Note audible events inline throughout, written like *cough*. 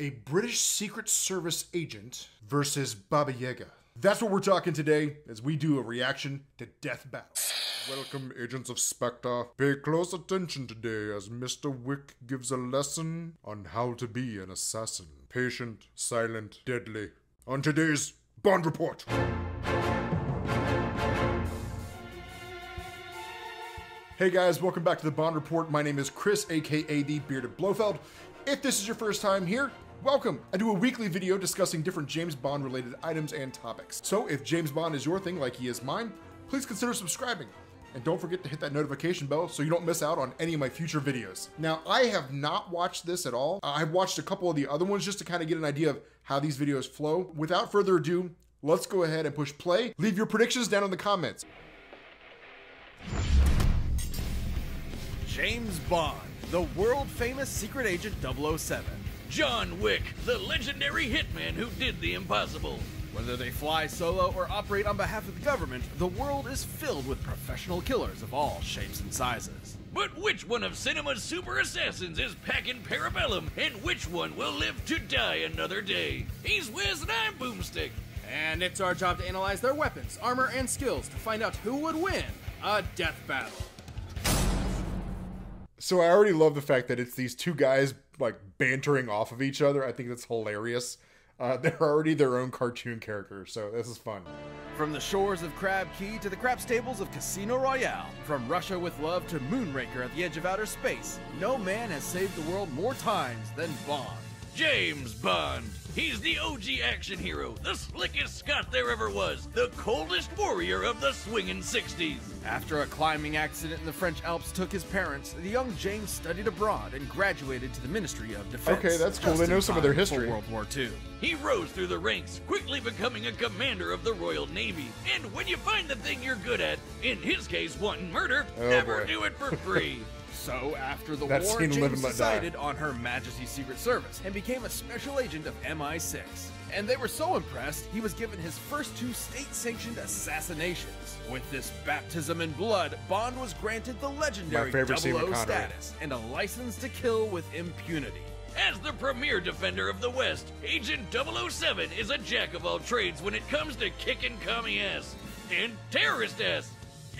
a British Secret Service agent versus Baba Yaga. That's what we're talking today as we do a reaction to Death Battle. Welcome, agents of Spectre. Pay close attention today as Mr. Wick gives a lesson on how to be an assassin. Patient, silent, deadly. On today's Bond Report. Hey guys, welcome back to the Bond Report. My name is Chris, aka the Bearded Blofeld. If this is your first time here, welcome. I do a weekly video discussing different James Bond related items and topics. So if James Bond is your thing like he is mine, please consider subscribing. And don't forget to hit that notification bell so you don't miss out on any of my future videos. Now, I have not watched this at all. I've watched a couple of the other ones just to kind of get an idea of how these videos flow. Without further ado, let's go ahead and push play. Leave your predictions down in the comments. James Bond, the world famous secret agent 007. John Wick, the legendary hitman who did the impossible. Whether they fly solo or operate on behalf of the government, the world is filled with professional killers of all shapes and sizes. But which one of cinema's super assassins is packing parabellum, and which one will live to die another day? He's Wiz and I'm Boomstick. And it's our job to analyze their weapons, armor, and skills to find out who would win a death battle. So I already love the fact that it's these two guys like bantering off of each other. I think that's hilarious. Uh, *laughs* they're already their own cartoon characters, so this is fun. From the shores of Crab Key to the craps tables of Casino Royale, from Russia with Love to Moonraker at the edge of outer space, no man has saved the world more times than Bond. James Bond. He's the OG action hero, the slickest Scot there ever was, the coldest warrior of the swinging 60s. After a climbing accident in the French Alps took his parents, the young James studied abroad and graduated to the Ministry of Defense. Okay, that's cool. They know some of their time for history. World War II. He rose through the ranks, quickly becoming a commander of the Royal Navy. And when you find the thing you're good at, in his case, wanting murder, Oh, never boy. do it for free. *laughs* So, after the That war, scene, James and Let decided on Her Majesty's Secret Service and became a special agent of MI6. And they were so impressed, he was given his first two state-sanctioned assassinations. With this baptism in blood, Bond was granted the legendary favorite scene 00 status and a license to kill with impunity. As the premier defender of the West, Agent 007 is a jack of all trades when it comes to kicking commie ass and terrorist ass,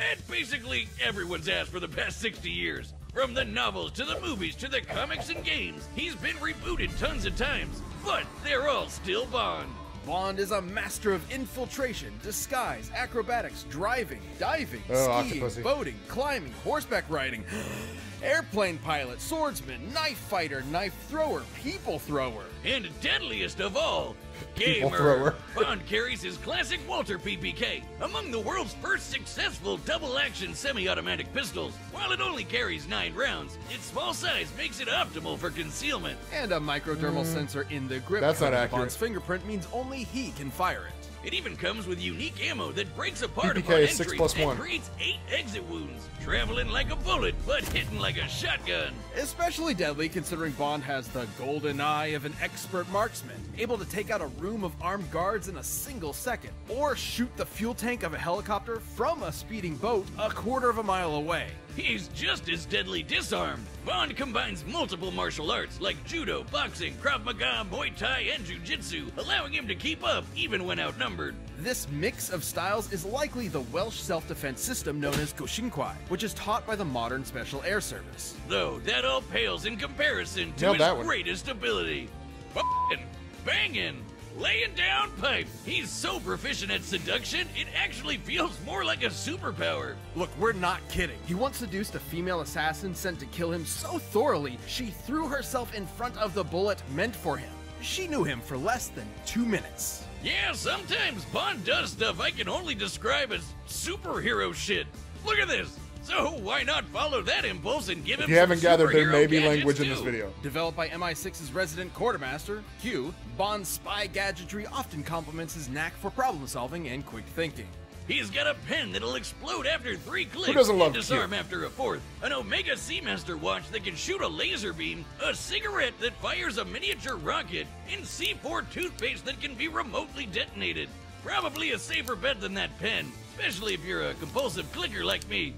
and basically everyone's ass for the past 60 years. From the novels to the movies to the comics and games, he's been rebooted tons of times, but they're all still Bond. Bond is a master of infiltration, disguise, acrobatics, driving, diving, Oh, skiing, Octopussy. boating, climbing, horseback riding, *gasps* airplane pilot, swordsman, knife fighter, knife thrower, people thrower. And deadliest of all, People gamer. thrower. Bond carries his classic Walther PPK, among the world's first successful double-action semi-automatic pistols. While it only carries nine rounds, its small size makes it optimal for concealment. And a microdermal sensor in the grip. Mm. That's not accurate. Bond's fingerprint means only he can fire it. It even comes with unique ammo that breaks apart PPK upon is entry six plus and creates eight exit wounds, traveling like a bullet but hitting like a shotgun. Especially deadly considering Bond has the golden eye of an expert marksman, able to take out a room of armed guards in a single second, or shoot the fuel tank of a helicopter from a speeding boat a quarter of a mile away. He's just as deadly disarmed. Bond combines multiple martial arts like judo, boxing, Krav Maga, Muay Thai, and Jiu-Jitsu, allowing him to keep up even when outnumbered. This mix of styles is likely the Welsh self-defense system known as Goshinkwai, which is taught by the modern Special Air Service. Though that all pales in comparison to Nailed his greatest ability. F***ing, banging, laying down pipe. He's so proficient at seduction, it actually feels more like a superpower. Look, we're not kidding. He once seduced a female assassin sent to kill him so thoroughly, she threw herself in front of the bullet meant for him. She knew him for less than two minutes. Yeah, sometimes Bond does stuff I can only describe as superhero shit. Look at this. So why not follow that impulse and give him If you haven't gathered, there superhero may be gadgets, language in this video. Developed by MI6's resident quartermaster, Q, Bond's spy gadgetry often complements his knack for problem solving and quick thinking. He's got a pen that'll explode after three clicks Who doesn't love and disarm Q? after a fourth, an Omega Seamaster watch that can shoot a laser beam, a cigarette that fires a miniature rocket, and C4 toothpaste that can be remotely detonated. Probably a safer bet than that pen, especially if you're a compulsive clicker like me.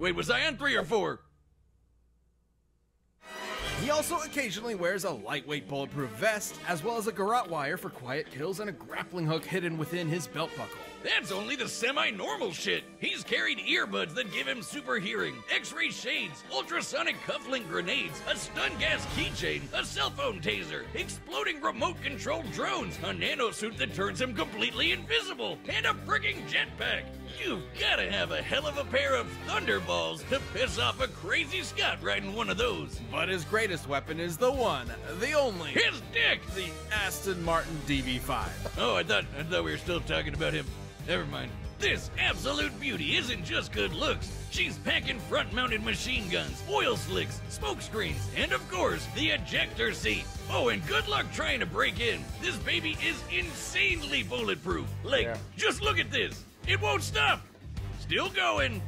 Wait, was I on three or four? He also occasionally wears a lightweight bulletproof vest, as well as a garrote wire for quiet kills and a grappling hook hidden within his belt buckle. That's only the semi-normal shit. He's carried earbuds that give him super hearing, X-ray shades, ultrasonic cufflink grenades, a stun gas keychain, a cell phone taser, exploding remote-controlled drones, a nanosuit that turns him completely invisible, and a frigging jetpack. You've gotta have a hell of a pair of thunderballs to piss off a crazy Scot riding one of those. But his greatest weapon is the one, the only, His dick! the Aston Martin DB5. Oh, I thought I thought we were still talking about him. Never mind. This absolute beauty isn't just good looks. She's packing front-mounted machine guns, oil slicks, smoke screens, and of course, the ejector seat. Oh, and good luck trying to break in. This baby is insanely bulletproof. Like, Yeah. just look at this. It won't stop. Still going.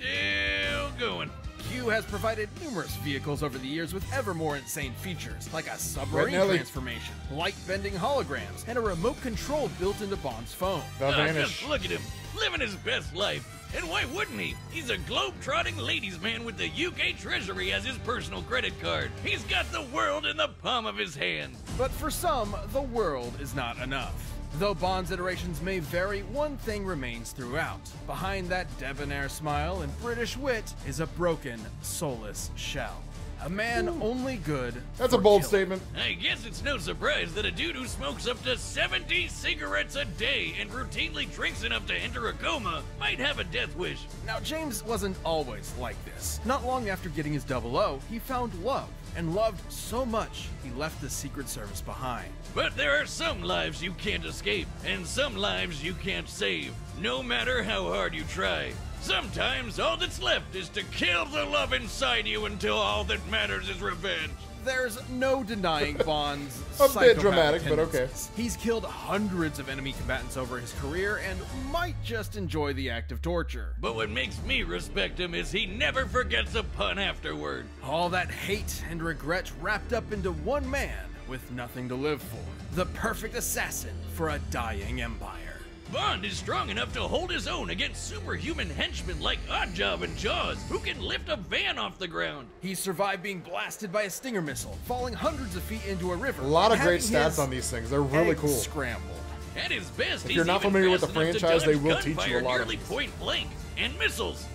Still going. Q has provided numerous vehicles over the years with ever more insane features, like a submarine Nelly. transformation, light bending holograms, and a remote control built into Bond's phone. The Ah, vanish. just look at him, living his best life. And why wouldn't he? He's a globe-trotting ladies' man with the UK Treasury as his personal credit card. He's got the world in the palm of his hand. But for some, the world is not enough. Though Bond's iterations may vary, one thing remains throughout. Behind that debonair smile and British wit is a broken, soulless shell. A man only good. That's a bold killing. statement. I guess it's no surprise that a dude who smokes up to 70 cigarettes a day and routinely drinks enough to enter a coma might have a death wish. Now, James wasn't always like this. Not long after getting his double O, he found love, and loved so much he left the Secret Service behind. But there are some lives you can't escape, and some lives you can't save, no matter how hard you try. Sometimes all that's left is to kill the love inside you until all that matters is revenge. There's no denying *laughs* Bond's A bit psychopathic dramatic, but okay. He's killed hundreds of enemy combatants over his career and might just enjoy the act of torture. But what makes me respect him is he never forgets a pun afterward. All that hate and regret wrapped up into one man with nothing to live for. The perfect assassin for a dying empire. Bond is strong enough to hold his own against superhuman henchmen like Oddjob and Jaws, who can lift a van off the ground. He survived being blasted by a Stinger missile, falling hundreds of feet into a river. A lot of great stats on these things. They're really cool. Scrambled. At his best, If he's you're not even familiar with the franchise, they dodge will teach you a gunfire lot of nearly this. point blank and missiles.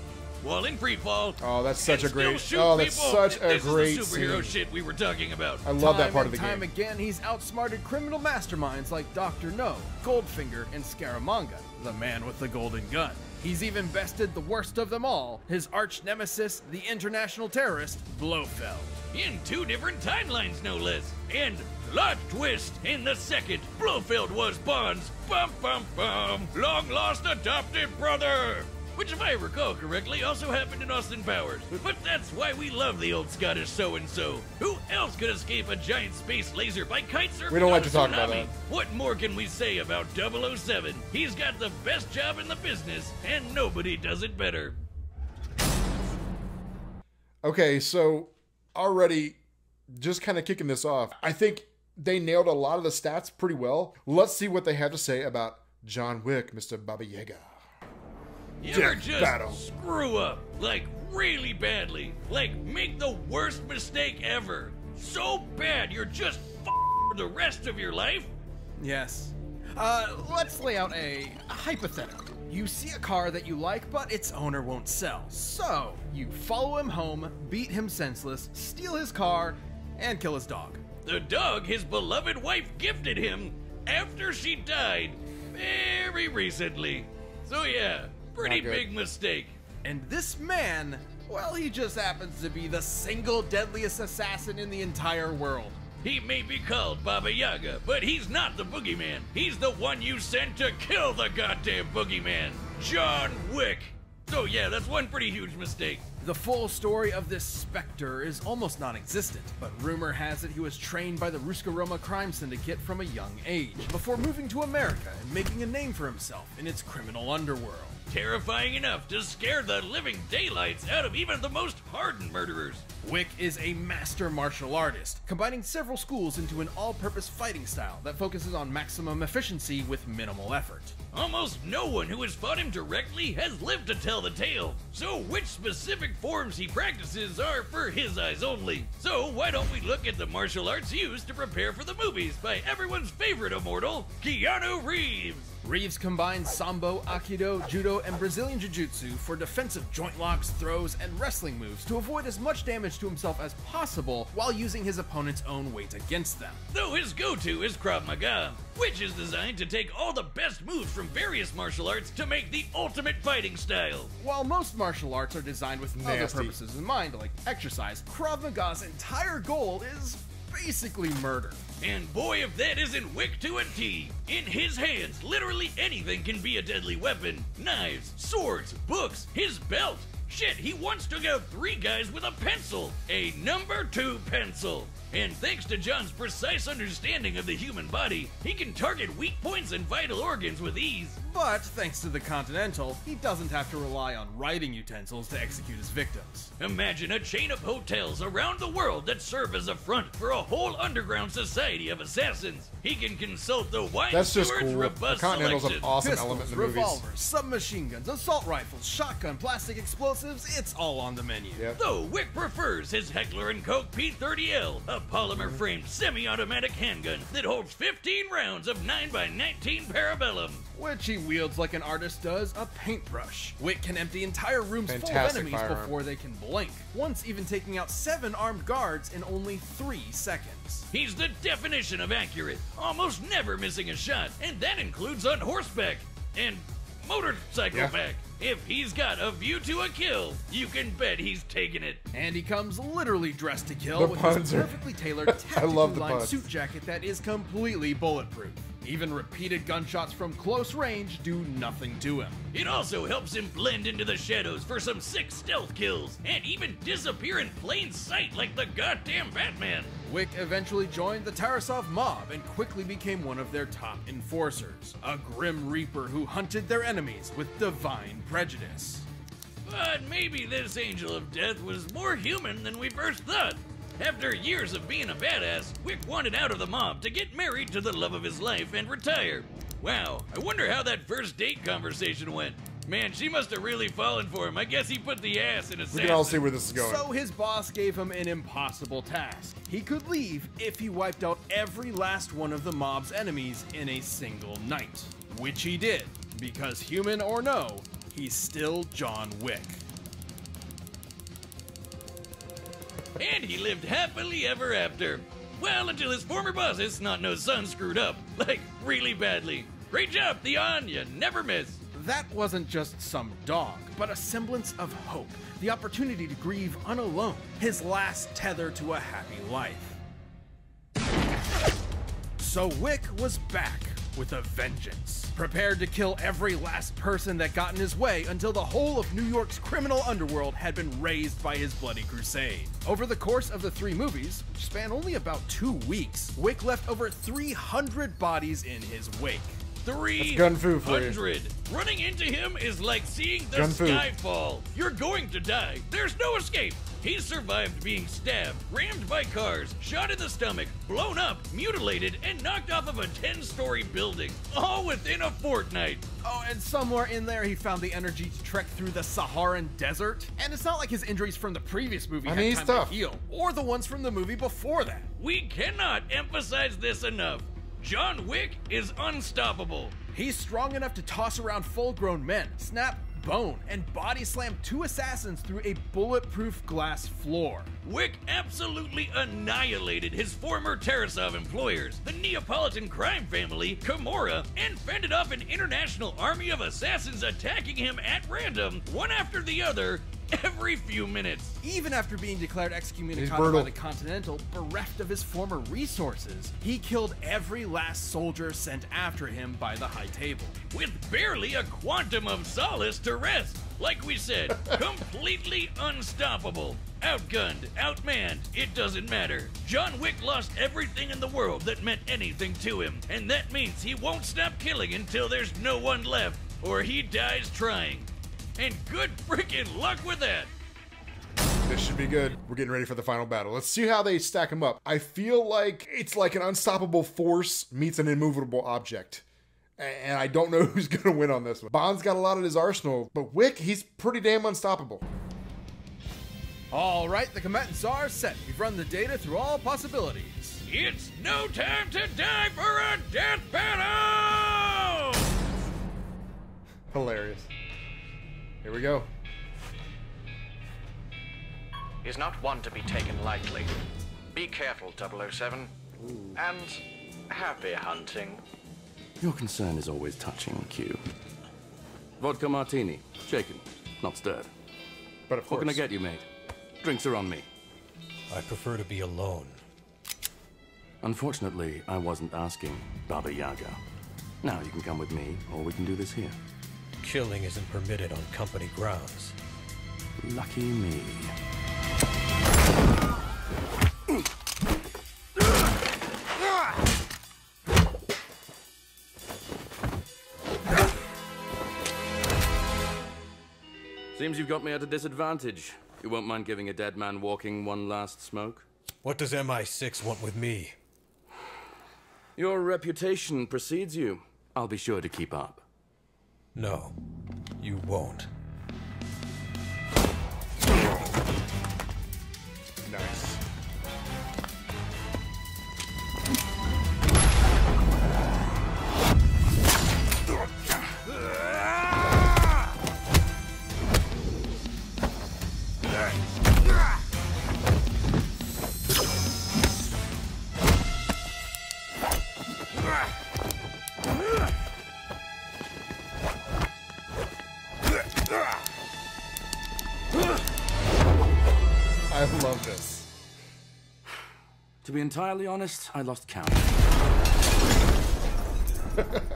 While in free fall. Oh, that's such a great- oh, that's people. such a this great is the superhero scene. shit we were talking about. I love that Time part of and the time game. again, he's outsmarted criminal masterminds like Dr. No, Goldfinger, and Scaramanga, the man with the golden gun. He's even bested the worst of them all, his arch nemesis, the international terrorist, Blofeld. in two different timelines, no less. And plot twist in the second, Blofeld was Bond's bum bum bum long lost adopted brother. Which, if I recall correctly, also happened in Austin Powers. But that's why we love the old Scottish so and so. Who else could escape a giant space laser by kite surfing? We don't like to talk about that. What more can we say about 007? He's got the best job in the business, and nobody does it better. Okay, so already just kind of kicking this off, I think they nailed a lot of the stats pretty well. Let's see what they have to say about John Wick, Mr. Baba Yaga. You Death ever just battle. screw up, like really badly, like make the worst mistake ever, so bad you're just f- for the rest of your life? Yes. Uh, let's lay out a hypothetical. You see a car that you like, but its owner won't sell. So, you follow him home, beat him senseless, steal his car, and kill his dog. The dog his beloved wife gifted him after she died very recently. So yeah, pretty big mistake. And this man, well, he just happens to be the single deadliest assassin in the entire world. He may be called Baba Yaga, but he's not the boogeyman. He's the one you sent to kill the goddamn boogeyman, John Wick. So yeah, that's one pretty huge mistake. The full story of this specter is almost non existent, but rumor has it he was trained by the Ruska Roma crime syndicate from a young age, before moving to America and making a name for himself in its criminal underworld. terrifying enough to scare the living daylights out of even the most hardened murderers. Wick is a master martial artist, combining several schools into an all purpose fighting style that focuses on maximum efficiency with minimal effort. Almost no one who has fought him directly has lived to tell the tale, so which specific forms he practices are for his eyes only. So why don't we look at the martial arts used to prepare for the movies by everyone's favorite immortal, Keanu Reeves? Reeves combines Sambo, Aikido, Judo, and Brazilian Jiu Jitsu for defensive joint locks, throws, and wrestling moves to avoid as much damage to himself as possible while using his opponent's own weight against them. Though his go to is Krav Maga, which is designed to take all the best moves from various martial arts to make the ultimate fighting style. While most martial arts are designed with other purposes in mind, like exercise, Krav Maga's entire goal is basically murder. And boy, if that isn't Wick to a T. In his hands, literally anything can be a deadly weapon knives, swords, books, his belt. Shit, he once took out three guys with a pencil, a number two pencil. And thanks to John's precise understanding of the human body, he can target weak points and vital organs with ease. But thanks to the Continental, he doesn't have to rely on writing utensils to execute his victims. Imagine a chain of hotels around the world that serve as a front for a whole underground society of assassins. He can consult the wine That's just steward's cool. The robust Continental's an awesome Pistols, element in the movies. revolvers, submachine guns, assault rifles, shotgun, plastic explosives, it's all on the menu. Yep. Though Wick prefers his Heckler & Koch P30L, a polymer-framed mm-hmm. semi-automatic handgun that holds 15 rounds of 9x19 parabellum. Which he wields like an artist does a paintbrush. Wick can empty entire rooms full of enemies firearm. before they can blink, once even taking out seven armed guards in only three seconds. He's the definition of accurate, almost never missing a shot, and that includes on horseback and motorcycle Yeah. back. If he's got a view to a kill, you can bet he's taking it. And he comes literally dressed to kill The with puns his perfectly tailored, *laughs* I tactically love the lined puns. suit jacket that is completely bulletproof. Even repeated gunshots from close range do nothing to him. It also helps him blend into the shadows for some sick stealth kills, and even disappear in plain sight like the goddamn Batman. Wick eventually joined the Tarasov mob and quickly became one of their top enforcers, a grim reaper who hunted their enemies with divine prejudice. But maybe this angel of death was more human than we first thought. After years of being a badass, Wick wanted out of the mob to get married to the love of his life and retire. Wow, I wonder how that first date conversation went. Man, she must have really fallen for him. I guess he put the ass in a We can all see where this is going. So his boss gave him an impossible task. He could leave if he wiped out every last one of the mob's enemies in a single night. Which he did, because human or no, he's still John Wick. And he lived happily ever after. Well, until his former boss's snot-nosed son screwed up. *laughs* Like, really badly. Great job, Theon. You never miss. That wasn't just some dog, but a semblance of hope, the opportunity to grieve unalone, his last tether to a happy life. So Wick was back with a vengeance, prepared to kill every last person that got in his way until the whole of New York's criminal underworld had been razed by his bloody crusade. Over the course of the three movies, which span only about two weeks, Wick left over 300 bodies in his wake. Three gun fu hundred. Running into him is like seeing the Gun sky fall. You're going to die. There's no escape. He survived being stabbed, rammed by cars, shot in the stomach, blown up, mutilated, and knocked off of a 10-story building, all within a fortnight. Oh, and somewhere in there he found the energy to trek through the Saharan desert. And it's not like his injuries from the previous movie I had mean, he's time tough. to heal, or the ones from the movie before that. We cannot emphasize this enough. John Wick is unstoppable. He's strong enough to toss around full-grown men, snap bone, and body slam two assassins through a bulletproof glass floor. Wick absolutely annihilated his former Tarasov employers, the Neapolitan crime family, Camorra, and fended off an international army of assassins attacking him at random, one after the other, every few minutes. Even after being declared He's excommunicado by the Continental, bereft of his former resources, he killed every last soldier sent after him by the High Table. With barely a quantum of solace to rest. Like we said, *laughs* completely unstoppable. Outgunned, outmanned, it doesn't matter. John Wick lost everything in the world that meant anything to him, and that means he won't stop killing until there's no one left. or he dies trying. And good freaking luck with that. This should be good. We're getting ready for the final battle. Let's see how they stack them up. I feel like it's like an unstoppable force meets an immovable object. And I don't know *laughs* who's going to win on this one. Bond's got a lot in his arsenal, but Wick, he's pretty damn unstoppable. All right, the combatants are set. We've run the data through all possibilities. It's no time to die for a death battle! Hilarious. Here we go. He's not one to be taken lightly. Be careful, 007. And happy hunting. Your concern is always touching, Q. Vodka martini, shaken, not stirred. But of course. What can I get you, mate? Drinks are on me. I prefer to be alone. Unfortunately, I wasn't asking, Baba Yaga. Now you can come with me, or we can do this here. Killing isn't permitted on company grounds. Lucky me. Seems you've got me at a disadvantage. You won't mind giving a dead man walking one last smoke? What does MI6 want with me? Your reputation precedes you. I'll be sure to keep up. No, you won't. To be entirely honest, I lost count. *laughs*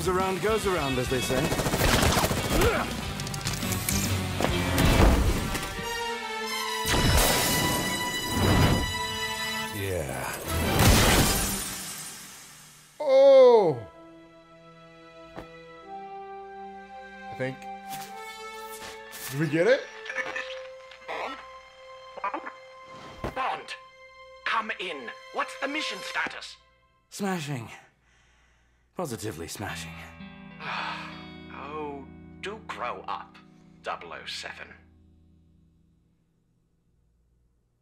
comes around goes around, as they say. Yeah. Oh! I think. Did we get it? Bond! Come in. What's the mission status? Smashing. Positively smashing. *sighs* Oh, do grow up, 007.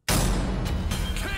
I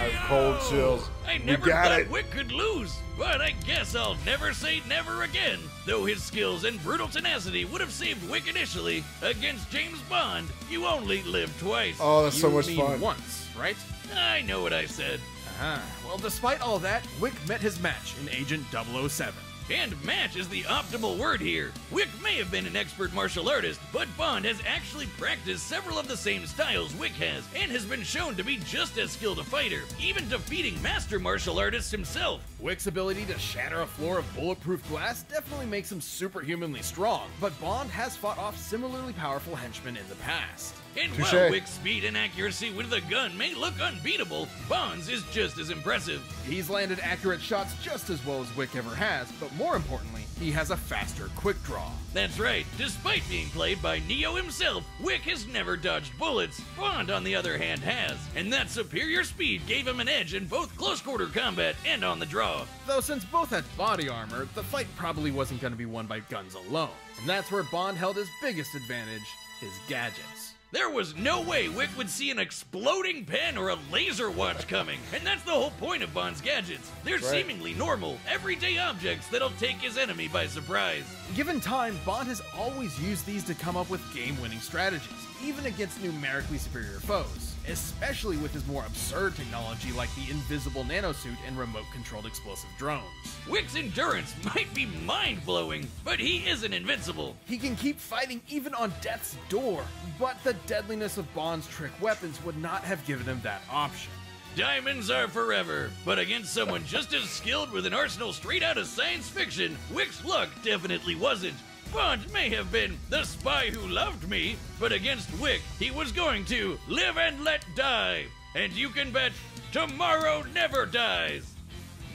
have cold chills. I We never got thought it. Wick could lose, but I guess I'll never say never again. Though his skills and brutal tenacity would have saved Wick initially, against James Bond, you only live twice. Oh, that's so much mean fun. once, right? I know what I said. Uh-huh. Well, despite all that, Wick met his match in Agent 007. And match is the optimal word here. Wick may have been an expert martial artist, but Bond has actually practiced several of the same styles Wick has, and has been shown to be just as skilled a fighter, even defeating master martial artist himself. Wick's ability to shatter a floor of bulletproof glass definitely makes him superhumanly strong, but Bond has fought off similarly powerful henchmen in the past. And Touche. while Wick's speed and accuracy with the gun may look unbeatable, Bond's is just as impressive. He's landed accurate shots just as well as Wick ever has, but more importantly, he has a faster quick draw. That's right, despite being played by Neo himself, Wick has never dodged bullets. Bond, on the other hand, has. And that superior speed gave him an edge in both close quarter combat and on the draw. Though since both had body armor, the fight probably wasn't going to be won by guns alone. And that's where Bond held his biggest advantage, his gadgets. There was no way Wick would see an exploding pen or a laser watch coming, and that's the whole point of Bond's gadgets. They're seemingly normal, everyday objects that'll take his enemy by surprise. Given time, Bond has always used these to come up with game winning strategies, even against numerically superior foes, especially with his more absurd technology like the invisible nanosuit and remote controlled explosive drones. Wick's endurance might be mind blowing, but he isn't invincible. He can keep fighting even on death's door, but the deadliness of Bond's trick weapons would not have given him that option. Diamonds are forever, but against someone just as skilled with an arsenal straight out of science fiction, Wick's luck definitely wasn't. Bond may have been the spy who loved me, but against Wick, he was going to live and let die. And you can bet tomorrow never dies.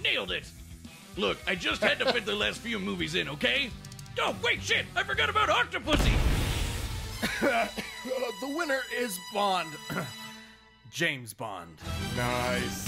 Nailed it. Look, I just had to fit the last few movies in, okay? Oh, wait, shit! I forgot about Octopussy! Uh, *coughs* the winner is Bond. *coughs* James Bond. Nice.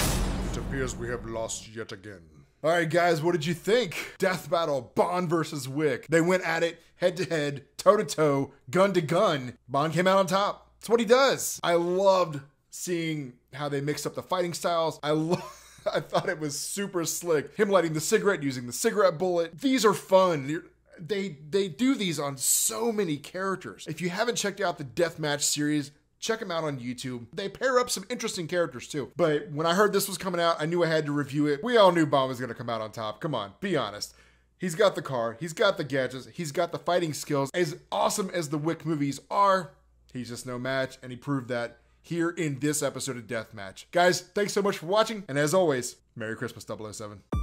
It appears we have lost yet again. All right, guys, what did you think? Death battle, Bond versus Wick. They went at it head to head, toe to toe, gun to gun. Bond came out on top. That's what he does. I loved seeing how they mixed up the fighting styles. I love. *laughs* I thought it was super slick. Him lighting the cigarette, using the cigarette bullet. These are fun. You're- they they do these on so many characters. If you haven't checked out the Deathmatch series, check them out on YouTube. They pair up some interesting characters too. But when I heard this was coming out, I knew I had to review it. We all knew Bond was going to come out on top. Come on, be honest. He's got the car, he's got the gadgets, he's got the fighting skills. As awesome as the Wick movies are, he's just no match, and he proved that here in this episode of Deathmatch. Guys, thanks so much for watching, and as always, Merry Christmas 007.